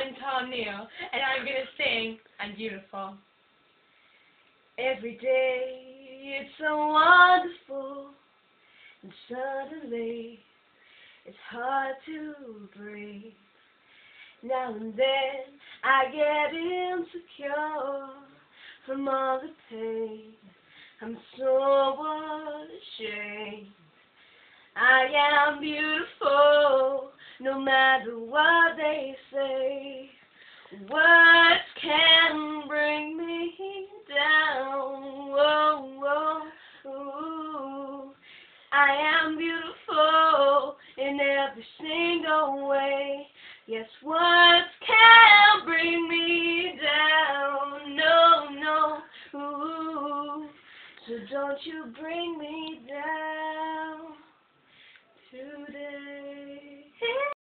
I'm Tom Neale, and I'm going to sing I'm Beautiful. Every day it's so wonderful, and suddenly it's hard to breathe. Now and then I get insecure from all the pain. I'm so ashamed. I am beautiful, no matter what they say, words can bring me down. Whoa, whoa, ooh. I am beautiful in every single way. Yes, words can bring me down. No, no, ooh. So don't you bring me down today.